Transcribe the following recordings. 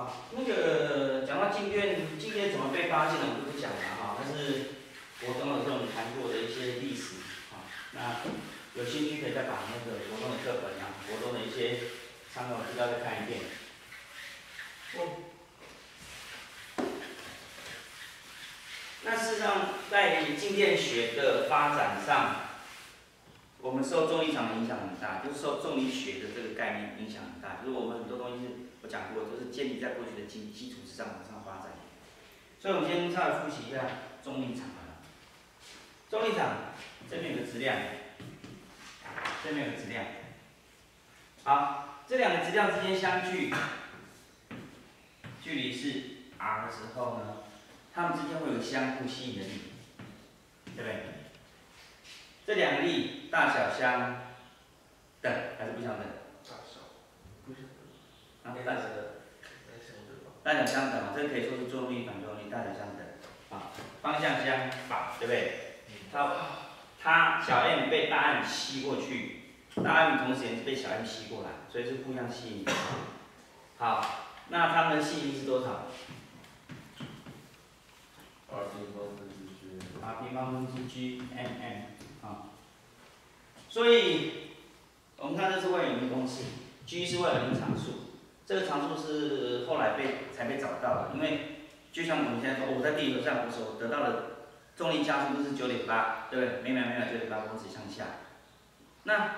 好，那个讲到静电，静电怎么被发现的，我们就不讲了哈。但是国中的时候我们谈过的一些历史啊，那有兴趣可以再把那个国中的课本啊，国中的一些参考资料再看一遍。哦。那事实上，在静电学的发展上，我们受重力场的影响很大，就是受重力学的这个概念影响很大。就是我们很多东西是我讲过，都是建立在过去的基基础之上往上发展。所以我们先稍微复习一下重力场啊。重力场这边有个质量，这边有个质量。好，这两个质量之间相距距离是 r 的时候呢，它们之间会有相互吸引的力，对不对？这两个力大小相等还是不相等？大小相等。大小相等，这个可以说是作用力、反作用力，大小相等。啊，方向相反，对不对？它它小 m 被大 M 吸过去，大 M 同时也是被小 m 吸过来，所以是互相吸引。好，那它们的吸引力是多少二平方分之 g，r 平方分之 g m m 啊。所以，我们看这是万有引力公式，G 是万有引力常数，这个常数是后来被才被找到的。因为就像我们现在说，我在地球上的时候得到的重力加速度是九点八，对不对？每秒每秒九点八公尺向下。那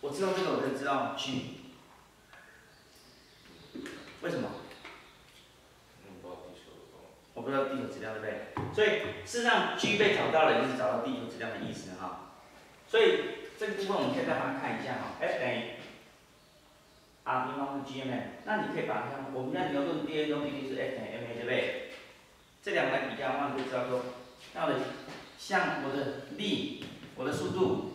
我知道这个，我就知道 G。为什么？我不知道地球质量，对不对？所以事实上，G 被找到了，就是找到地球质量的意思哈。所以这个部分我们可以再帮他看一下哈，F 等于 r 平方分 g m，那你可以把它，我们在牛顿第二动力就是 F 等于 ma，对不对？这两个来比较的话，就知道说，那我的像我的力，我的速度，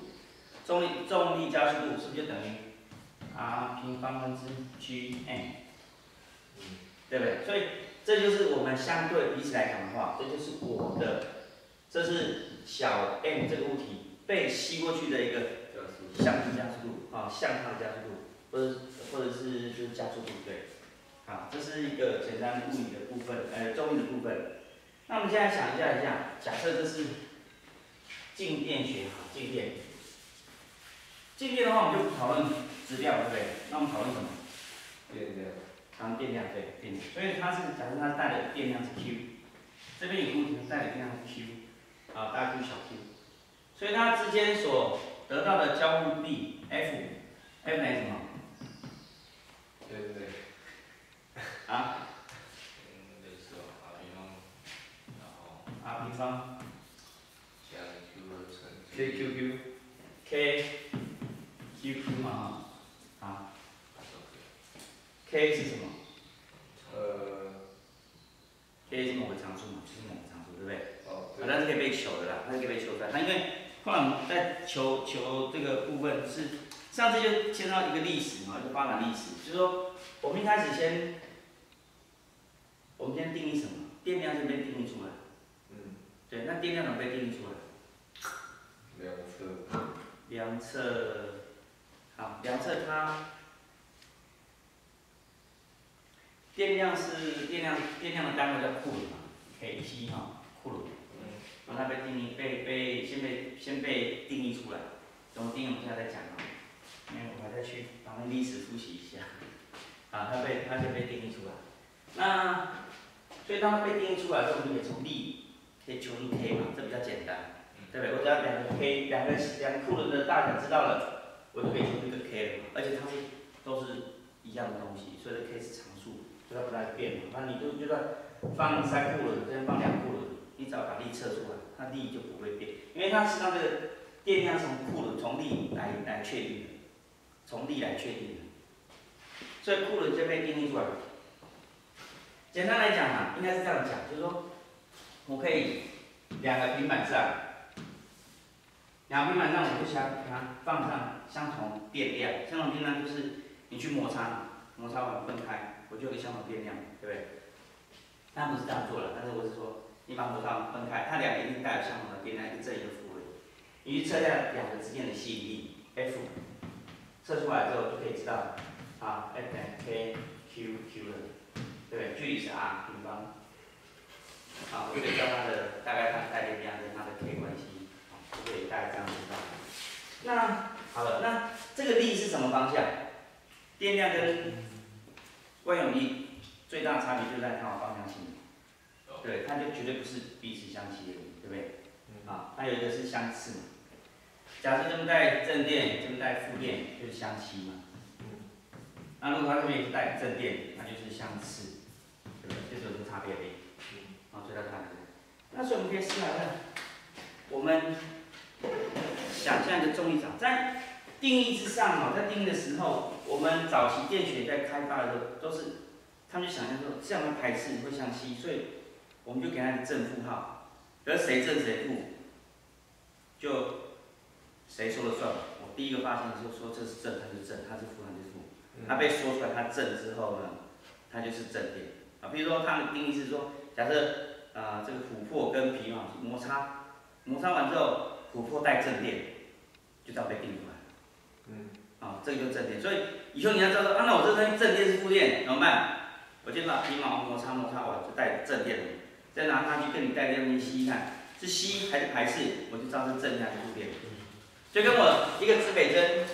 重力重力加速度是不是就等于 r 平方分之 g m？对不对？所以这就是我们相对彼此来讲的话，这就是我的，这是小 m 这个物体。被吸过去的一个相力加速度啊，向它的加速度，或者或者是就是加速度对，好，这是一个简单物理的部分，呃，重力的部分。那我们现在想一下一下，假设这是静电学哈，静电，静电的话我们就不讨论质量，对不对？那我们讨论什么？电量。当电量对，电量。所以它是假设它带的电量是 Q，这边有物体带的电量是 Q，啊，大 Q 小 Q。所以它之间所得到的交互力 F，F 等于什么？对对对。啊？嗯，类似平方，然后平方加 q 二乘 k q q，k q q 嘛哈，啊，k 是什么？呃，k 是某个常数嘛，就是某个常数，对不对？哦。反正是可以被求的啦，它是可以被求出来，它因为。后来我们在求求这个部分是，上次就牵到一个历史嘛，就发展历史，就是说我们一开始先，我们先定义什么？电量先被定义出来。嗯。对，那电量怎么被定义出来？量测。量测，好，量测它，电量是电量，电量的单位叫库仑嘛，kT 哈，库仑。然后它被定义，被被先被先被定义出来，怎么定义我们现在在讲啊，因为我还在去把那历史复习一下，啊，它被它就被定义出来，那所以当它被定义出来之后，我们可以从力可以求出 k 嘛，这比较简单，对不对？我只要两个 k 两个两个库仑的大小知道了，我就可以求出一个 k 了，而且它是都是一样的东西，所以这 k 是常数，所以它不太变嘛。那你就就算放三库仑，这边放两库仑。你只要把力测出来，它力就不会变，因为它实际上这个电量从库仑从力来来确定的，从力来确定的，所以库仑就被定义出来了。简单来讲啊，应该是这样讲，就是说，我可以两个平板上，两个平板上我就想给它放上相同电量，相同电量就是你去摩擦，摩擦完分开，我就有相同电量，对不对？当然不是这样做了，但是我是说。你把摩擦分开，它两个一定带有相同的电量，一个正一个负的。你去测一下两个之间的吸引力 F，测出来之后就可以知道，啊，F 等于 K Q Q 了。对，距离是 r 平方。啊，我可以知道它的大概它的带电量跟它的 k 关系，就，可以大概这样知道。那好了，那这个力是什么方向？电量跟万有力最大的差别就在它的方向性。对，它就绝对不是彼此相吸的，对不对？啊，它有一个是相斥嘛。假设这边带正电，这边带负电，就是相吸嘛。那如果它这边也是带正电，那就是相斥，对不对？这就是差别而已。啊，最大差别。那所以我们可以思考一下，我们想象一个重力场，在定义之上啊，在定义的时候，我们早期电学在开发的时候，都是他们就想象说这样的排斥会相吸，所以我们就给它一个正负号，而谁正谁负，就谁说了算。我第一个发现就说这是正，它就是正；它是负，它就是负。它被说出来，它正之后呢，它就是正电啊。比如说它的定义是说，假设啊这个琥珀跟皮毛摩擦，摩擦完之后，琥珀带正电，就这样被定出来。嗯。啊，这个就是正电。所以以后你要知道说，啊那我这东西正电是负电怎么办？我就把皮毛摩擦摩擦完就带正电了，再拿它去跟你带电面吸一看，是吸还是排斥，我就知道是正电还是负电。就跟我一个指北针。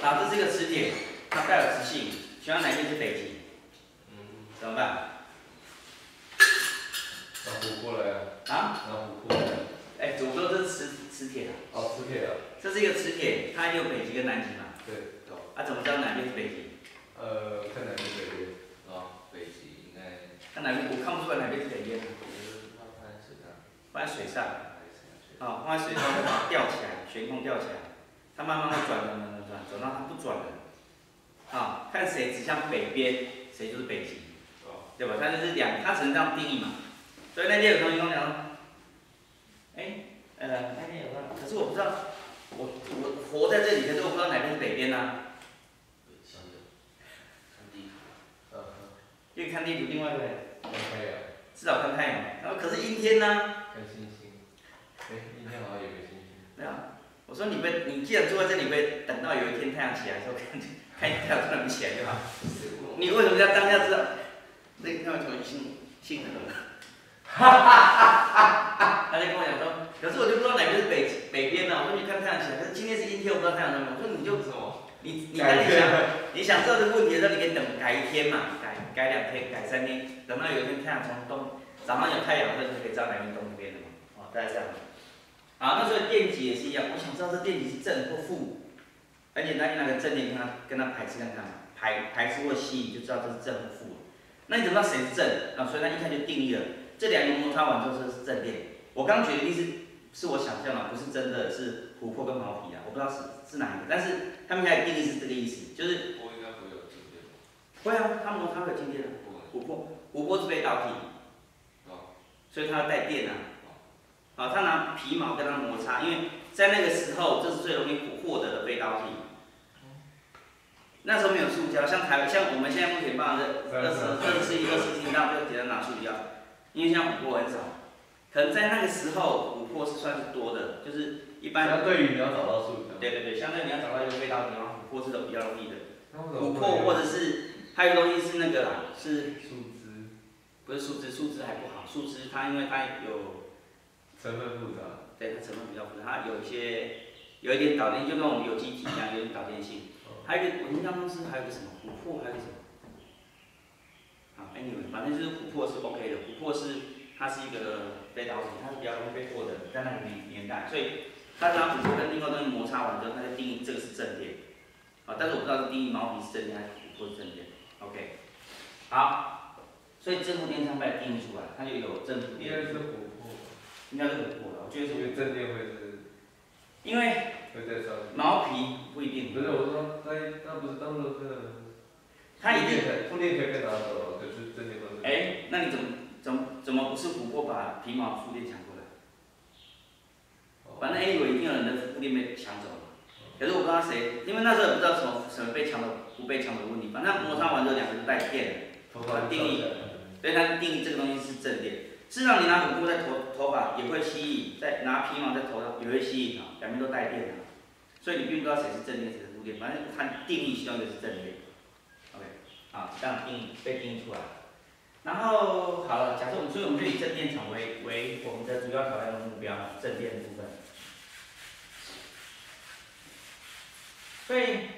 好，这是一个磁铁，它带有磁性，需要哪边是北极？嗯，怎么办？拿琥珀来啊！啊？拿琥珀来。哎，怎么说这是磁磁铁啊？哦，磁铁啊。这是一个磁铁，它有北极跟南极嘛？对，懂。啊，怎么知道哪边是北极？呃，看哪边北边。啊，北极应该。看哪边？我看不出来哪边是北边。放在水上。放在水上。啊，放在水上吊起来，悬空吊起来，它慢慢的转转转转转，转到它不转了。啊，看谁指向北边，谁就是北极，对吧？它就是两，它只能这样定义嘛。所以那天有同学跟我讲说，哎，呃，那天有个，可是我不知道，我我活在这里，可是我不知道哪边是北边呢？看地图。因为看地图，另外一个。至少看太阳。然后可是阴天呢？天有个星星。没有。我说你们，你既然坐在这里，会等到有一天太阳起来的时候，看看太阳突然起来就好。你为什么要当下知道？那那位同学姓姓何？哈哈哈哈哈！他就跟我讲说，可是我就不知道哪边是北北边呢。我说你看太阳起来，可是今天是阴天，我不知道太阳在哪。我说你就什么？你你赶紧想，你想知道这个问题的时候，你可以等改一天嘛，改改两天，改三天，等到有一天太阳从东，早上有太阳，那就可以知道哪边东边了嘛。哦，大概这样。好，那所以电极也是一样，我想知道这电极是正或负，很简单，你拿个正电跟它跟它排斥看看嘛，排排斥或吸引就知道这是正或负了。那你怎么知道谁是正？啊，所以它一看就定义了，这两个摩擦完之后是正电。我刚举的例子是我想象的，不是真的是琥珀跟毛皮啊，我不知道是是哪一个，但是他们开始定义是这个意思，就是我应该不会有静电。会啊，它摩擦会有静电的。琥珀，琥珀是被导体，所以它要带电啊。啊，他拿皮毛跟它摩擦，因为在那个时候，这是最容易获得的被刀体。那时候没有塑胶，像台像我们现在目前放的二十二十一、二十一那就只能拿塑胶，因为像琥珀很少。可能在那个时候，琥珀是算是多的，就是一般。相对于你要找到塑胶。对对对，相对你要找到一个非导体的话，琥珀是都比较容易的。琥珀或者是还有东西是那个啦，是。树枝。不是树枝，树枝还不好，树枝它因为它有。成分复杂，对，它成分比较复杂，它有一些有一点导电，就跟我们有机体一样，有点导电性。还有一个，我印象中是还有个什么琥珀，还有个什么？好，anyway，反正就是琥珀是 OK 的，琥珀是它是一个非导体，它是比较容易被破的，在那个年年代，所以它拿琥珀跟另外东西摩擦完之后，它就定义这个是正电。啊，但是我不知道是定义毛皮是正电还是琥珀是正电。OK，好，所以正负电相被定义出来，它就有正负电。应该是琥珀的，我觉得是。因为正电会是。因为。毛皮不一定。不是，我说他他不是当热的。它一定。负电可以被拿走，可是正电都是。哎，那你怎么怎么怎么不是琥珀把皮毛负电抢过来？反正 A 股一定有人的负电被抢走了，可是我不知道谁，因为那时候也不知道什么什么被抢的不被抢的问题，反正摩擦完之后两个是带电的，它定义，所以它定义这个东西是正电。事实上，你拿琥珀在头头发也会吸引，在拿皮毛在头上也会吸引啊，两边都带电啊，所以你并不知道谁是正电谁是负电，反正看定义其中就是正电。OK，啊，这样定义被定义出来。然后好了，假设我们，所以我们就以正电场为为我们的主要考量的目标，正电部分。所以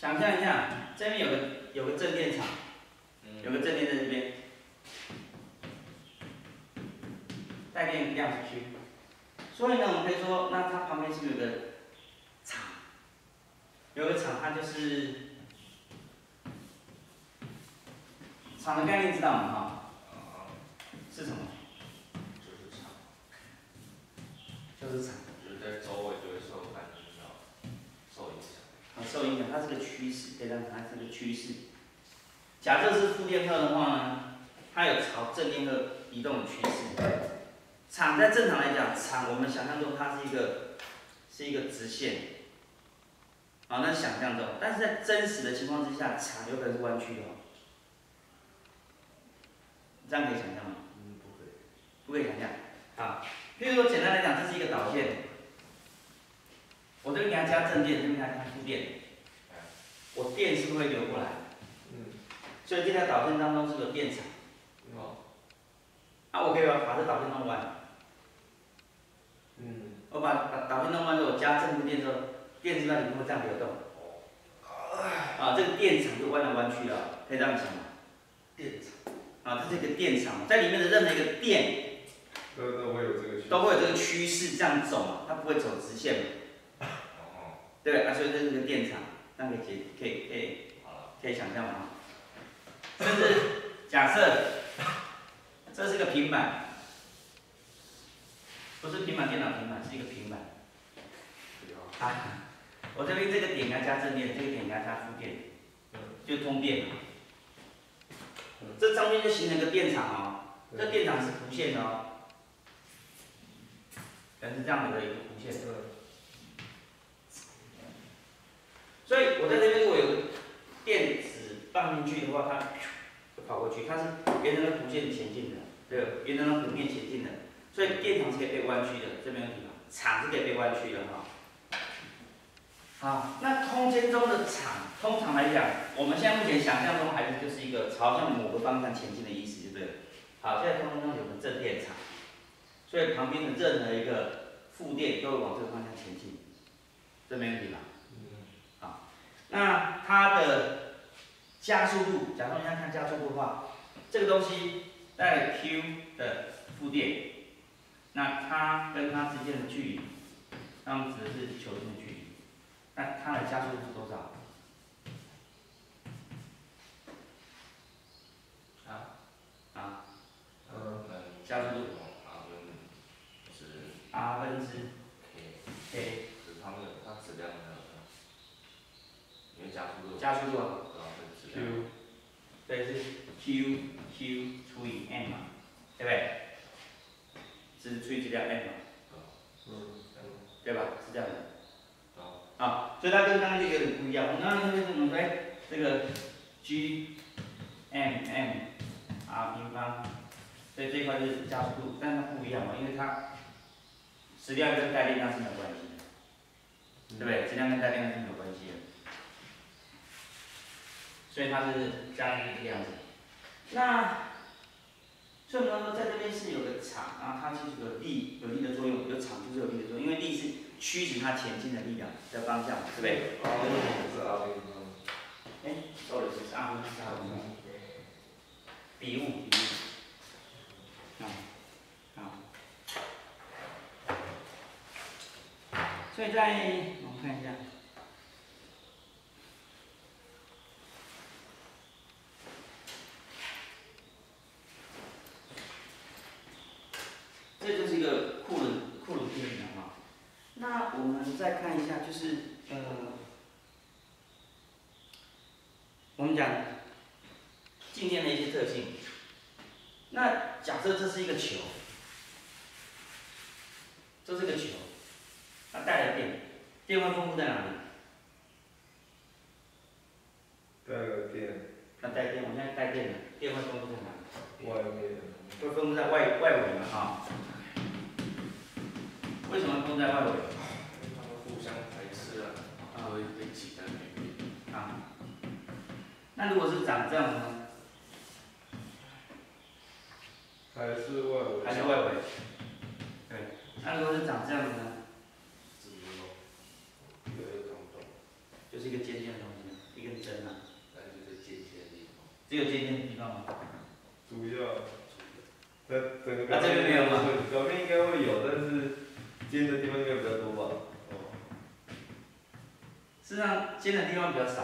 想象一下，这边有个有个正电场，有个正电在这边，带电量出去。所以呢，我们可以说，那它旁边是不是有个场？有个场，它就是场的概念知道吗？哈，是什么？就是场，就是场。就是在周围就会受反应到，受影响。啊，受影响，它是个趋势，可以让它是个趋势。假设是负电荷的话呢，它有朝正电荷移动的趋势。场在正常来讲，场我们想象中它是一个是一个直线，啊，那想象中，但是在真实的情况之下，场有可能是弯曲的，这样可以想象吗？嗯，不可以。不可以想象。啊，比如说简单来讲，这是一个导线，我这边给它加正电，这边给它加负电，我电是不是会流过来？嗯。所以这条导线当中是有电场。哦。啊，我可以把把这导线弄弯。嗯，我把把导线弄弯之后，我加正负电之后，电子在里面会这样流动。啊，这个电场就弯来弯去了，可以这样想吗？电场。啊，它是一个电场，在里面的任何一个电，都都会有这个。都会有这个趋势这样走嘛，它不会走直线嘛。哦。对，啊，所以这是个电场，这样可以解，可以可以，可以想象吗？甚至假设这是个平板。不是平板电脑平板，是一个平板。啊，我这边这个点要加正电，这个点要加负电，就通电。这上面就形成一个电场哦，这电场是弧线的哦，可能是这样的一个弧线。所以我在这边如果有电子放进去的话，它就跑过去，它是沿着那弧线前进的，对，沿着那弧面前进的。所以电场是可以被弯曲的，这没问题吧？场是可以被弯曲的哈。好，那空间中的场，通常来讲，我们现在目前想象中还是就是一个朝向某个方向前进的意思，对不对？好，现在空间中有个正电场，所以旁边的任何一个负电都会往这个方向前进，这没问题吧？嗯。好，那它的加速度，假如你要看加速度的话，这个东西带 Q 的负电。那它跟它之间的距离，那我们指的是球间的距离。那它的加速度是多少？啊？啊？嗯。加速度是。R 分之。K。K。是它的它质量的。因为加速度。加速度。Q。对，是 Q Q 除以 m 嘛，对不对？是除以质量 m 嗯，对吧？是这样的。啊，所以它跟刚刚就有点不一样。我们刚刚那个什么来，这个 g m m r 平方，所以这块就是加速度，但是它不一样嘛，因为它质量跟带电量是没有关系的，对不对？质量跟带电量是没有关系的，所以它是这样一个样子。那所以我们说，在这边是有个场，然后它其实有力，有力的作用，有场就是有力的作用，因为力是驱使它前进的力量的方向，对不对？啊，那个是哎，到底是阿飞是阿飞比物，比物。啊，好。所以在我们看一下。这就是一个库仑库仑电流哈。那我们再看一下，就是呃，我们讲静电的一些特性。那假设这是一个球，这是个球，它带来电，电话分布在哪里？带电。那带电，我现在带电的，电话分布在哪里？外面。就分布在外外围嘛哈？为什么分在外围？因为它们互相排斥啊，它会被挤在里面。啊。那如果是长这样呢？还是外围？还是外围？对。那如果是长这样子呢？有一个洞洞。就是一个尖尖的东西，一根针啊。那就是尖尖的地方。只有尖尖的地方吗？主要。它整个啊，这边没有吗？表面应该会有，但是尖的地方应该比较多吧？哦。事实上，尖的地方比较少。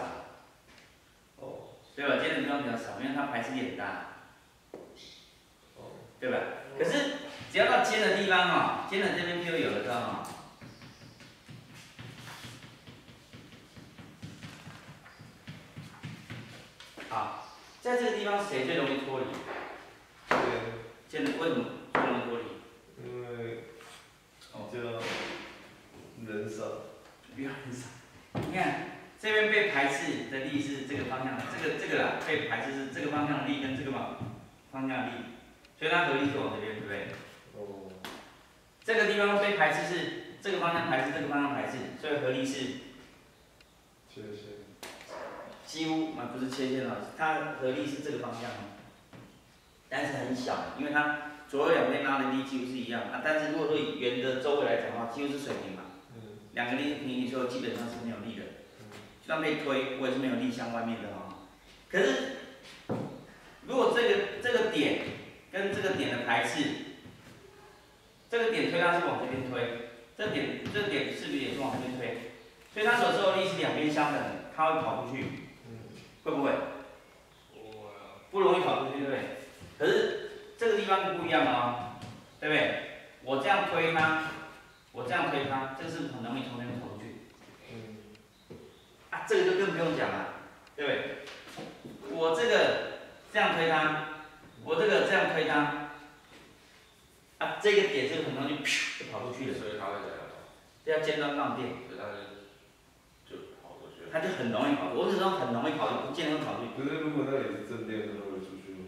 哦。对吧？尖的地方比较少，因为它排斥力很大。哦。对吧？可是只要到尖的地方哦，尖的这边就有了，知道吗？好，在这个地方谁最容易脱离？对。尖的为什么最容易脱离？因为比较人少。比较人少。你看这边被排斥的力是这个方向的，这个这个啦，被排斥是这个方向的力跟这个嘛方向的力，所以它合力是往这边，对不对？哦。这个地方被排斥是这个方向排斥，这个方向排斥，所以合力是切线。几乎啊不是切线了，它合力是这个方向，但是很小，因为它左右两边拉的力几乎是一样啊。但是如果说以圆的周围来讲的话，几乎是水平嘛。嗯。两个力是平行时候，基本上是没有力的。嗯。就算被推，我也是没有力向外面的啊。可是，如果这个这个点跟这个点的排斥。这个点推它是往这边推，这点这点是不是也是往这边推？所以它所受的力是两边相等的，它会跑出去，会不会？不容易跑出去，对不对？可是这个地方不一样哦，对不对？我这样推它，我这样推它，这个是不是很容易从那边跑出去？啊，这个就更不用讲了，对不对？我这个这样推它，我这个这样推它。啊，这个点就很容易就跑出去了，所以它会这样。要尖端放电。所以它就就跑出去。它就很容易跑，我只说很容易跑，就不见得会跑出去。可是如果那里是正电，它会出去吗？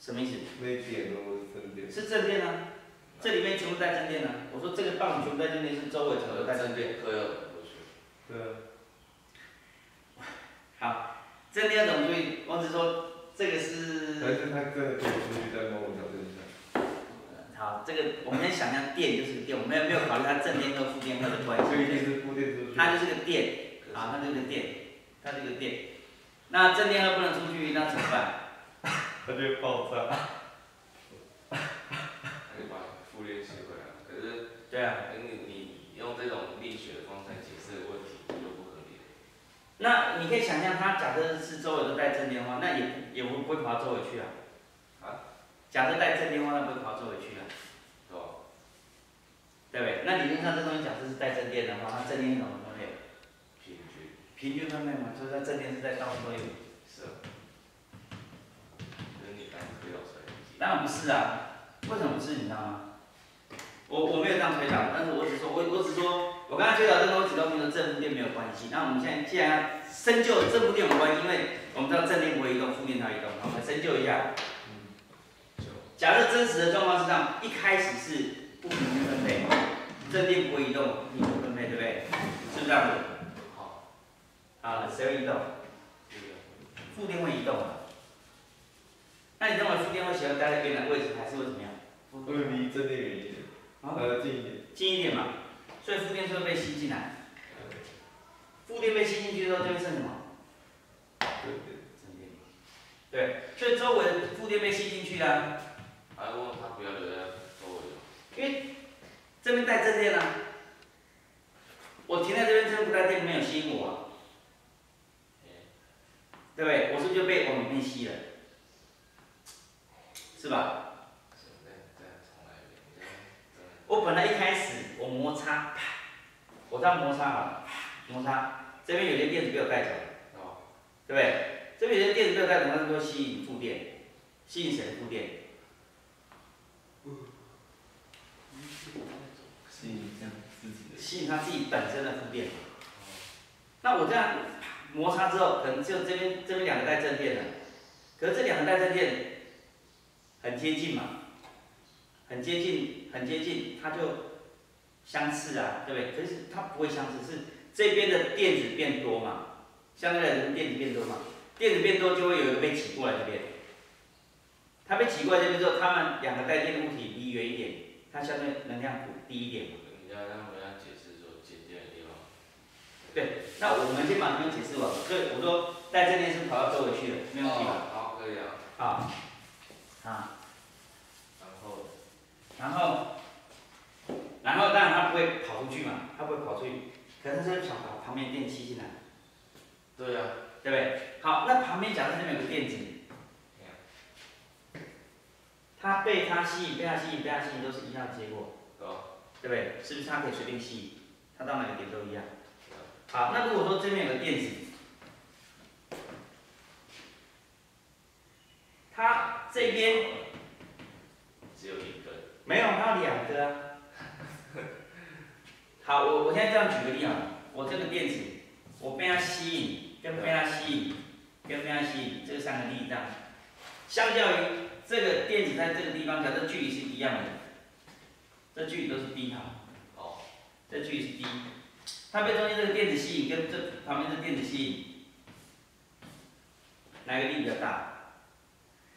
什么意思？那点如果是正电。是正电啊，这里面全部带正电啊。我说这个棒全部带正电，是周围全部带正电。可有过去。对啊。好，正电怎么注意？我只说这个是。还是它真的可以出去在某种条件下。好，这个我们先想象电就是个电，我们没有没有考虑它正电和负电荷的关系。所以就是负电。它就是个电，啊，它就是个电，它这个电。那正电荷不能出去，那怎么办？它就爆炸。那就把负电吸回来。可是。对啊。你你用这种力学的方式来解释问题，就不合理。那你可以想象，它假设是周围都带正电的话，那也也不会跑到周围去啊。啊假设带正电的话，那不会跑到周围去啊。对不对？那理论上这东西假设是带正电的话，它正电是怎么分配？平均。分配嘛，所以它正电是在到处都有。是。那你刚推导出来。当然不是啊，为什么不是？你知道吗？我我没有这样推导，但是我只说，我我只说，我刚才推导这个东西都跟正负电没有关系。那我们现在既然深究正负电有关系，因为我们知道正电不会移动，负电它移动，我们深究一下。假设真实的状况是这样，一开始是。不平均分配，正电不会移动，平均分配，对不对？是不是这样子？好，啊，谁会移动？负电会移动。那你认为负电会喜欢待在原来位置，还是会怎么样？会离正电远一点，呃，近一点。近一点嘛，所以负电就会被吸进来。负电被吸进去之后，就会剩什么？正电。正电。对，所以周围的负电被吸进去了。还问他不要留在。因为这边带正电啊，我停在这边，这边不带电，没有吸引我啊，对不对？我是不是就被往里面吸了？是吧？我本来一开始我摩擦，我这样摩擦啊，摩擦，这边有些电子被我带走了，对不对？这边有些电子被我带走，它就会吸引负电，吸引谁的负电？吸引自己的，吸引它自己本身的负电。那我这样摩擦之后，可能就这边这边两个带正电的，可是这两个带正电很接近嘛，很接近，很接近，它就相似啊，对不对？可是它不会相似，是这边的电子变多嘛，相对来说电子变多嘛，电子变多就会有一个被挤过来这边，它被挤过来这边之后，它们两个带电的物体离远一点，它相对能量低一点嘛。人家他们要解释说接电的地方，对，那我们先把这边解释完，所以我说在这边是跑到周围去的，没问题吧？好，可以啊。好，啊，然后，然后，然后当然它不会跑出去嘛，它不会跑出去，可能是想把旁边电吸进来，对呀、对不对？好，那旁边假设那边有个电子，它被它吸引，被它吸引，被它吸引都是一样的结果，对？对不对？是不是它可以随便吸引？它到哪个点都一样。好，那如果说这边有个电子，它这边只有一根，没有，它有两个啊。好，我我现在这样举个例啊，我这个电子，我被它吸引，跟被它吸引，跟被它吸引，这三个力这样，相较于这个电子在这个地方，假设距离是一样的，这距离都是 d 哈，哦，这距离是 d，它被中间这个电子吸引，跟这旁边这电子吸引，哪个力比较大？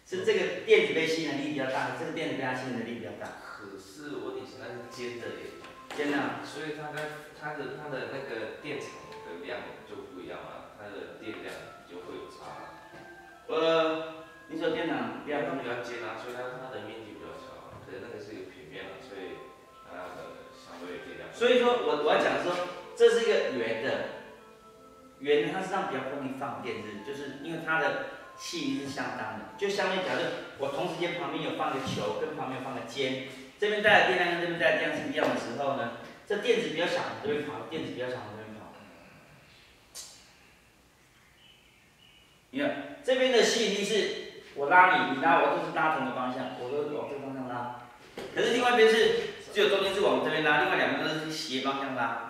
是这个电子被吸引的力比较大，还是这个电子被它吸引的力比较大？可是问题是那是尖的耶，尖的啊、所以它的它的它的那个电场的量就不一样了，它的电量就会有差。呃，你说电脑因为它比较尖啊，所以它它的面积比较小啊，可是那个是一个平面啊，所以它的相对电量。所以说我我要讲说，这是一个圆的，圆的它实际上比较容易放电子，就是因为它的气力是相当的，就相当于假设我同时间旁边有放个球，跟旁边放个尖，这边带的电量跟这边带的电量是一样的时候呢，这电子比较小往这边跑，电子比较小往这边跑。你看这边的吸引力是我拉你，你拉我，都是拉同的方向，我都往这个方向拉。可是另外一边是只有中间是往这边拉，另外两边都是斜方向拉。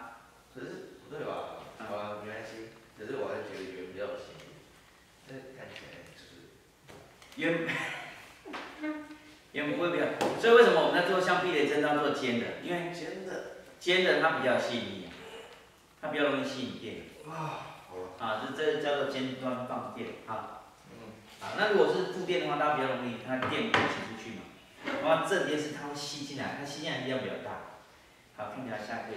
可是不对吧？啊，没关系。可是我还是觉得圆比较有吸引力，这看起来就是圆圆不会比较，所以为什么我们在做像避雷针都要做尖的？因为尖的。尖的它比较有吸引力，它比较容易吸引电。啊，好了。啊，这这叫做尖端放电。好，嗯。啊，那如果是负电的话，它比较容易，它电不会挤出去嘛。然后正电是它会吸进来，它吸进来力量比较大。好，听起来下课。